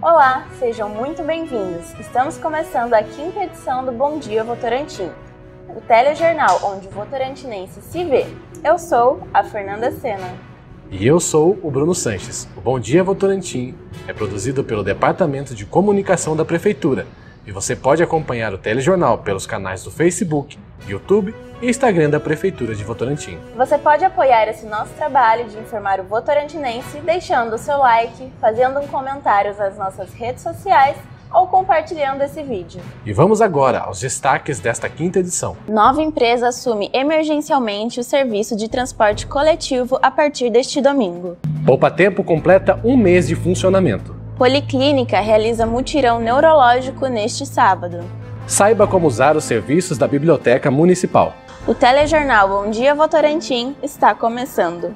Olá, sejam muito bem-vindos. Estamos começando a quinta edição do Bom Dia Votorantim, o telejornal onde o votorantinense se vê. Eu sou a Fernanda Sena. E eu sou o Bruno Sanches. O Bom Dia Votorantim é produzido pelo Departamento de Comunicação da Prefeitura e você pode acompanhar o telejornal pelos canais do Facebook, YouTube e Instagram da Prefeitura de Votorantim. Você pode apoiar esse nosso trabalho de informar o votorantinense deixando o seu like, fazendo um comentário nas nossas redes sociais ou compartilhando esse vídeo. E vamos agora aos destaques desta quinta edição. Nova empresa assume emergencialmente o serviço de transporte coletivo a partir deste domingo. Poupa Tempo completa um mês de funcionamento. Policlínica realiza mutirão neurológico neste sábado. Saiba como usar os serviços da Biblioteca Municipal. O telejornal Bom Dia Votorantim está começando.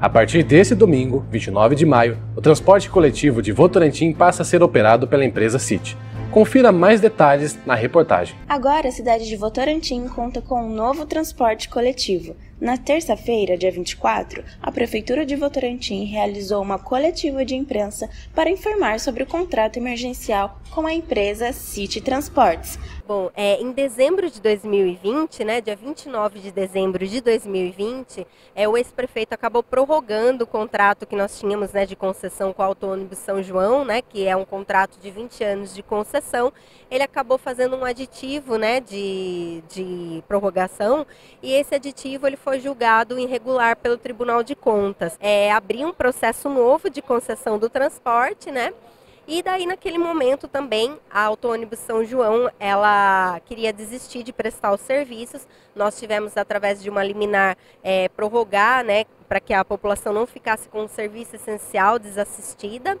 A partir desse domingo, 29 de maio, o transporte coletivo de Votorantim passa a ser operado pela empresa City. Confira mais detalhes na reportagem. Agora a cidade de Votorantim conta com um novo transporte coletivo. Na terça-feira, dia 24, a Prefeitura de Votorantim realizou uma coletiva de imprensa para informar sobre o contrato emergencial com a empresa City Transportes. Bom, é, em dezembro de 2020, né, dia 29 de dezembro de 2020, é, o ex-prefeito acabou prorrogando o contrato que nós tínhamos né, de concessão com a Autônibus São João, né, que é um contrato de 20 anos de concessão. Ele acabou fazendo um aditivo né, de, de prorrogação e esse aditivo ele foi julgado irregular pelo Tribunal de Contas. É, abriu um processo novo de concessão do transporte, né? E daí, naquele momento também, a Autônibus São João, ela queria desistir de prestar os serviços. Nós tivemos, através de uma liminar, é, prorrogar, né, para que a população não ficasse com o serviço essencial desassistida.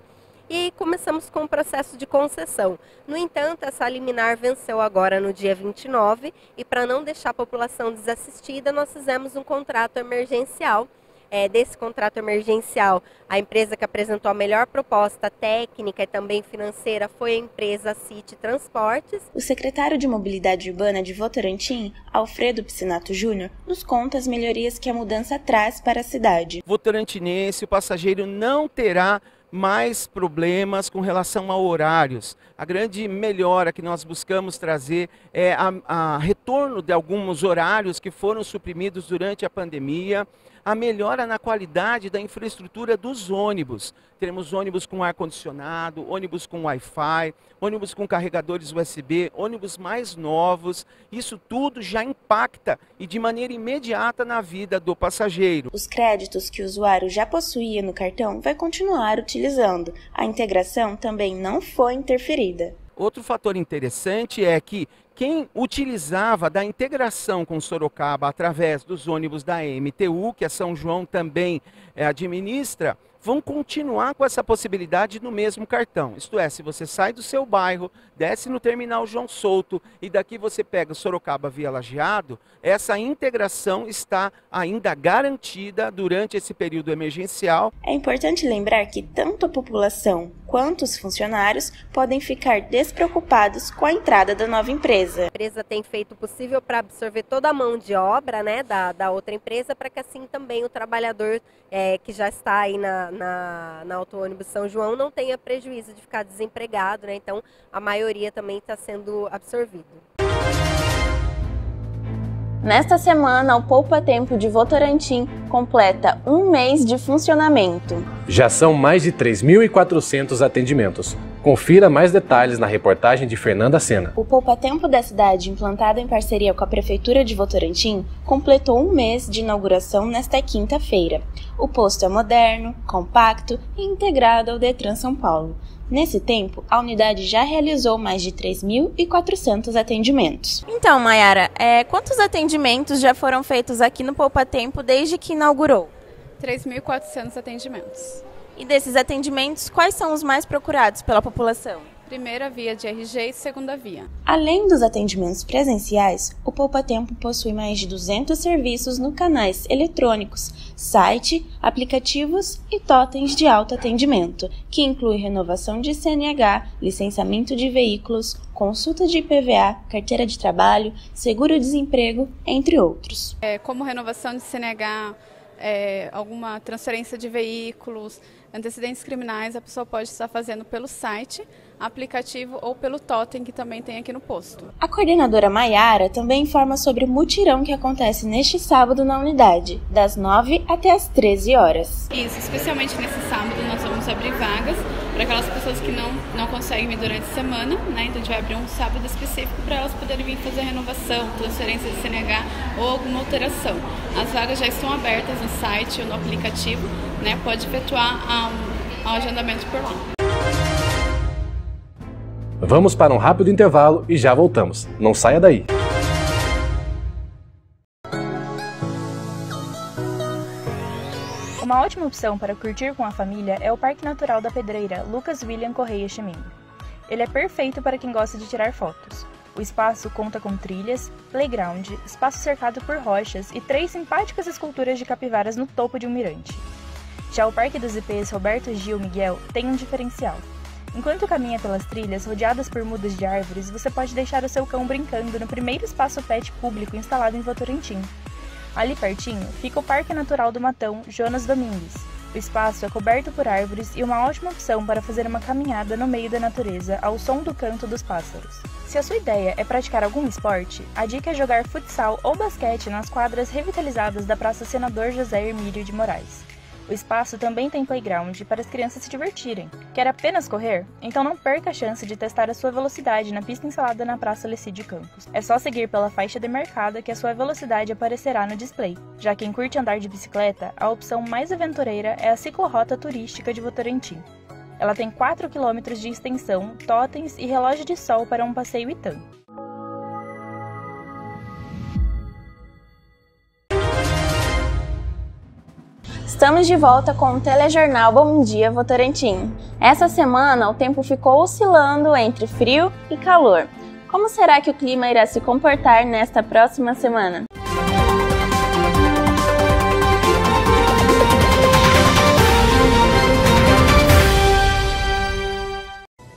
E começamos com o processo de concessão. No entanto, essa liminar venceu agora no dia 29 e para não deixar a população desassistida, nós fizemos um contrato emergencial é, desse contrato emergencial, a empresa que apresentou a melhor proposta técnica e também financeira foi a empresa City Transportes. O secretário de Mobilidade Urbana de Votorantim, Alfredo Piscinato Júnior, nos conta as melhorias que a mudança traz para a cidade. Votorantinense, o passageiro não terá mais problemas com relação a horários. A grande melhora que nós buscamos trazer é a, a retorno de alguns horários que foram suprimidos durante a pandemia, a melhora na qualidade da infraestrutura dos ônibus. Teremos ônibus com ar-condicionado, ônibus com Wi-Fi, ônibus com carregadores USB, ônibus mais novos. Isso tudo já impacta e de maneira imediata na vida do passageiro. Os créditos que o usuário já possuía no cartão vai continuar utilizando. A integração também não foi interferida. Outro fator interessante é que quem utilizava da integração com Sorocaba através dos ônibus da MTU, que a São João também é, administra, vão continuar com essa possibilidade no mesmo cartão. Isto é, se você sai do seu bairro, desce no terminal João Souto e daqui você pega Sorocaba via Lajeado, essa integração está ainda garantida durante esse período emergencial. É importante lembrar que tanto a população quanto os funcionários podem ficar despreocupados com a entrada da nova empresa. A empresa tem feito o possível para absorver toda a mão de obra né, da, da outra empresa, para que assim também o trabalhador é, que já está aí na, na, na Auto-ônibus São João não tenha prejuízo de ficar desempregado, né? Então a maioria também está sendo absorvido. Nesta semana, o Poupa Tempo de Votorantim completa um mês de funcionamento. Já são mais de 3.400 atendimentos. Confira mais detalhes na reportagem de Fernanda Sena. O Poupa Tempo da cidade, implantado em parceria com a Prefeitura de Votorantim, completou um mês de inauguração nesta quinta-feira. O posto é moderno, compacto e integrado ao Detran São Paulo. Nesse tempo, a unidade já realizou mais de 3.400 atendimentos. Então, Mayara, é, quantos atendimentos já foram feitos aqui no Poupa Tempo desde que inaugurou? 3.400 atendimentos. E desses atendimentos, quais são os mais procurados pela população? Primeira via de RG e segunda via. Além dos atendimentos presenciais, o Poupa Tempo possui mais de 200 serviços no canais eletrônicos, site, aplicativos e totens de autoatendimento, que inclui renovação de CNH, licenciamento de veículos, consulta de IPVA, carteira de trabalho, seguro-desemprego, entre outros. É, como renovação de CNH, é, alguma transferência de veículos, antecedentes criminais, a pessoa pode estar fazendo pelo site aplicativo ou pelo totem que também tem aqui no posto. A coordenadora Maiara também informa sobre o mutirão que acontece neste sábado na unidade, das 9 até as 13 horas. Isso, especialmente nesse sábado nós vamos abrir vagas para aquelas pessoas que não, não conseguem vir durante a semana, né? Então a gente vai abrir um sábado específico para elas poderem vir fazer renovação, transferência de CNH ou alguma alteração. As vagas já estão abertas no site ou no aplicativo, né? Pode efetuar um, um agendamento por lá. Vamos para um rápido intervalo e já voltamos. Não saia daí. Ótima opção para curtir com a família é o Parque Natural da Pedreira Lucas William Correia Chemingo. Ele é perfeito para quem gosta de tirar fotos. O espaço conta com trilhas, playground, espaço cercado por rochas e três simpáticas esculturas de capivaras no topo de um mirante. Já o Parque dos IPs Roberto Gil Miguel tem um diferencial. Enquanto caminha pelas trilhas rodeadas por mudas de árvores, você pode deixar o seu cão brincando no primeiro espaço pet público instalado em Votorantim. Ali pertinho fica o Parque Natural do Matão Jonas Domingues. O espaço é coberto por árvores e uma ótima opção para fazer uma caminhada no meio da natureza ao som do canto dos pássaros. Se a sua ideia é praticar algum esporte, a dica é jogar futsal ou basquete nas quadras revitalizadas da Praça Senador José Hermílio de Moraes. O espaço também tem playground para as crianças se divertirem. Quer apenas correr? Então não perca a chance de testar a sua velocidade na pista instalada na Praça Lecide Campos. É só seguir pela faixa demarcada que a sua velocidade aparecerá no display. Já quem curte andar de bicicleta, a opção mais aventureira é a ciclorrota turística de Votorantim. Ela tem 4 km de extensão, totens e relógio de sol para um passeio Itam. Estamos de volta com o telejornal Bom Dia Votorantim. Essa semana o tempo ficou oscilando entre frio e calor. Como será que o clima irá se comportar nesta próxima semana?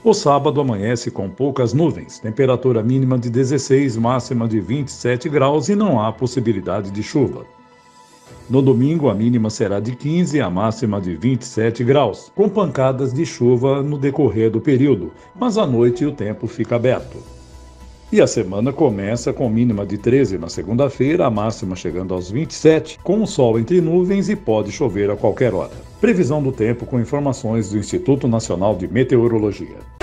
O sábado amanhece com poucas nuvens, temperatura mínima de 16, máxima de 27 graus e não há possibilidade de chuva. No domingo, a mínima será de 15 e a máxima de 27 graus, com pancadas de chuva no decorrer do período, mas à noite o tempo fica aberto. E a semana começa com mínima de 13 na segunda-feira, a máxima chegando aos 27, com o sol entre nuvens e pode chover a qualquer hora. Previsão do tempo com informações do Instituto Nacional de Meteorologia.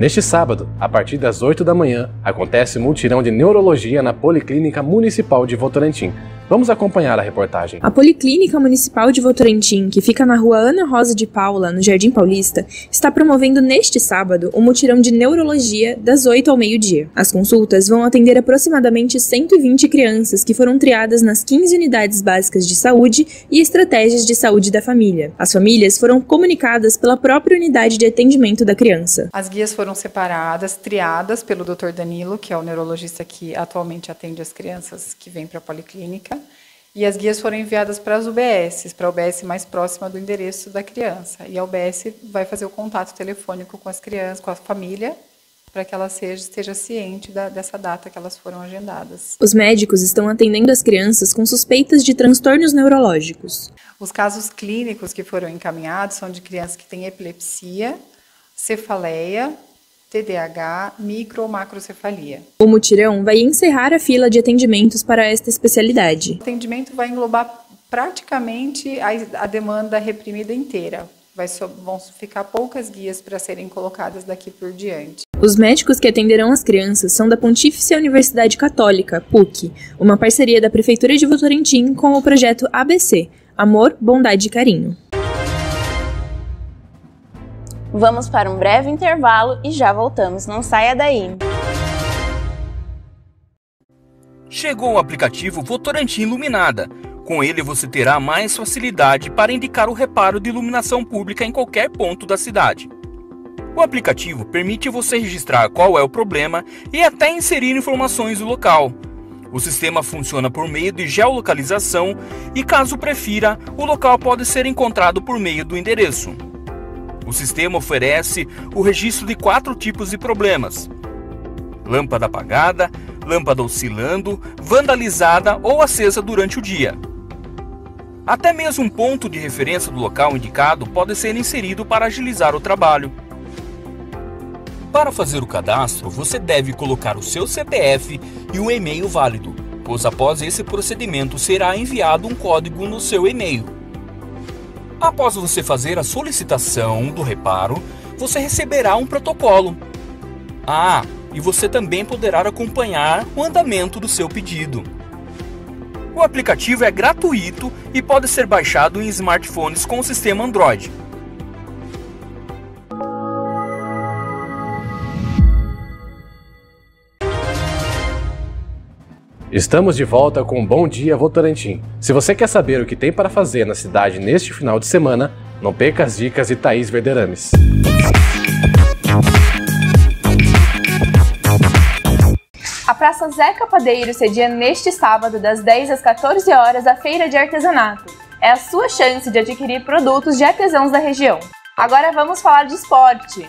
Neste sábado, a partir das 8 da manhã, acontece o multirão de neurologia na Policlínica Municipal de Votorantim, Vamos acompanhar a reportagem. A Policlínica Municipal de Votorantim, que fica na rua Ana Rosa de Paula, no Jardim Paulista, está promovendo neste sábado um mutirão de neurologia das 8 ao meio-dia. As consultas vão atender aproximadamente 120 crianças que foram triadas nas 15 unidades básicas de saúde e estratégias de saúde da família. As famílias foram comunicadas pela própria unidade de atendimento da criança. As guias foram separadas, triadas pelo Dr. Danilo, que é o neurologista que atualmente atende as crianças que vêm para a Policlínica e as guias foram enviadas para as UBSs, para a UBS mais próxima do endereço da criança. E a UBS vai fazer o contato telefônico com as crianças, com a família, para que ela seja, esteja ciente da, dessa data que elas foram agendadas. Os médicos estão atendendo as crianças com suspeitas de transtornos neurológicos. Os casos clínicos que foram encaminhados são de crianças que têm epilepsia, cefaleia, TDAH, micro ou macrocefalia. O mutirão vai encerrar a fila de atendimentos para esta especialidade. O atendimento vai englobar praticamente a, a demanda reprimida inteira. Vai so, vão ficar poucas guias para serem colocadas daqui por diante. Os médicos que atenderão as crianças são da Pontífice Universidade Católica, PUC, uma parceria da Prefeitura de Votorantim com o projeto ABC, Amor, Bondade e Carinho. Vamos para um breve intervalo e já voltamos. Não saia daí. Chegou o aplicativo Votorantim Iluminada. Com ele você terá mais facilidade para indicar o reparo de iluminação pública em qualquer ponto da cidade. O aplicativo permite você registrar qual é o problema e até inserir informações do local. O sistema funciona por meio de geolocalização e, caso prefira, o local pode ser encontrado por meio do endereço. O sistema oferece o registro de quatro tipos de problemas: lâmpada apagada, lâmpada oscilando, vandalizada ou acesa durante o dia. Até mesmo um ponto de referência do local indicado pode ser inserido para agilizar o trabalho. Para fazer o cadastro, você deve colocar o seu CPF e um e-mail válido, pois após esse procedimento será enviado um código no seu e-mail. Após você fazer a solicitação do reparo, você receberá um protocolo. Ah, e você também poderá acompanhar o andamento do seu pedido. O aplicativo é gratuito e pode ser baixado em smartphones com o sistema Android. Estamos de volta com Bom Dia Votorantim. Se você quer saber o que tem para fazer na cidade neste final de semana, não perca as dicas de Thaís Verderames. A Praça Zeca Padeiro cedia neste sábado, das 10 às 14 horas, a Feira de Artesanato. É a sua chance de adquirir produtos de artesãos da região. Agora vamos falar de esporte.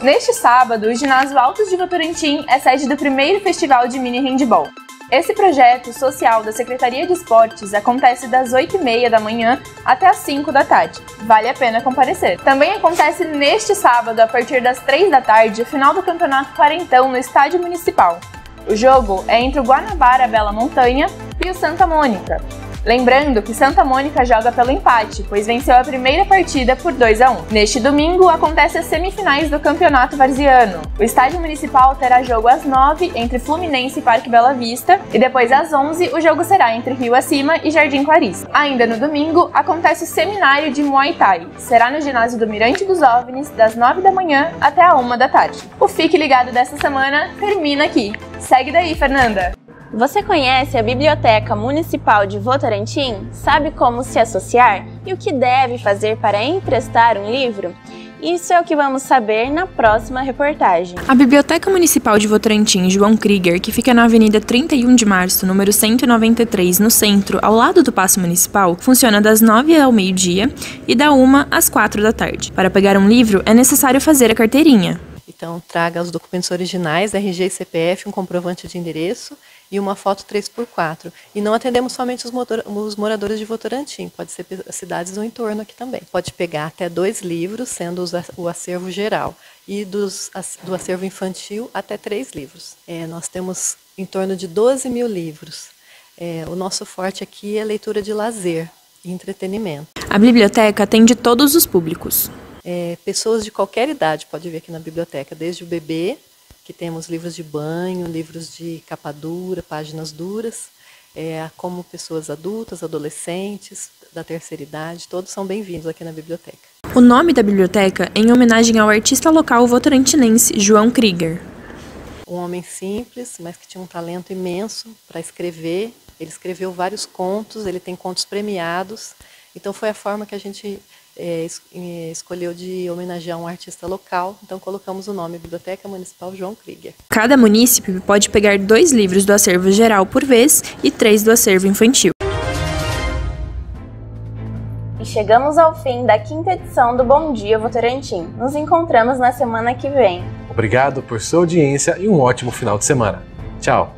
Neste sábado, o Ginásio Altos de Votorantim é sede do primeiro Festival de Mini Handball. Esse projeto social da Secretaria de Esportes acontece das 8h30 da manhã até as 5 da tarde. Vale a pena comparecer. Também acontece neste sábado, a partir das 3 da tarde, o final do Campeonato Quarentão no Estádio Municipal. O jogo é entre o Guanabara Bela Montanha e o Santa Mônica. Lembrando que Santa Mônica joga pelo empate, pois venceu a primeira partida por 2 a 1. Neste domingo acontecem as semifinais do Campeonato Varziano. O estádio municipal terá jogo às 9 entre Fluminense e Parque Bela Vista e depois às 11 o jogo será entre Rio Acima e Jardim Clarice. Ainda no domingo acontece o seminário de Muay Thai. Será no ginásio do Mirante dos OVNIs das 9 da manhã até a 1 da tarde. O Fique Ligado dessa semana termina aqui. Segue daí, Fernanda! Você conhece a Biblioteca Municipal de Votorantim? Sabe como se associar e o que deve fazer para emprestar um livro? Isso é o que vamos saber na próxima reportagem. A Biblioteca Municipal de Votorantim João Krieger, que fica na Avenida 31 de Março, número 193, no centro, ao lado do Paço Municipal, funciona das 9 ao meio-dia e da 1 às 4 da tarde. Para pegar um livro, é necessário fazer a carteirinha. Então, traga os documentos originais, RG e CPF, um comprovante de endereço e uma foto 3x4. E não atendemos somente os, motor, os moradores de Votorantim, pode ser cidades do entorno aqui também. Pode pegar até dois livros, sendo os, o acervo geral, e dos, do acervo infantil até três livros. É, nós temos em torno de 12 mil livros. É, o nosso forte aqui é leitura de lazer e entretenimento. A biblioteca atende todos os públicos. É, pessoas de qualquer idade pode vir aqui na biblioteca, desde o bebê, que temos livros de banho, livros de capa dura, páginas duras, é, como pessoas adultas, adolescentes, da terceira idade, todos são bem-vindos aqui na biblioteca. O nome da biblioteca é em homenagem ao artista local votorantinense João Krieger. Um homem simples, mas que tinha um talento imenso para escrever. Ele escreveu vários contos, ele tem contos premiados. Então foi a forma que a gente é, escolheu de homenagear um artista local, então colocamos o nome Biblioteca Municipal João Krieger. Cada munícipe pode pegar dois livros do acervo geral por vez e três do acervo infantil. E chegamos ao fim da quinta edição do Bom Dia Votorantim. Nos encontramos na semana que vem. Obrigado por sua audiência e um ótimo final de semana. Tchau!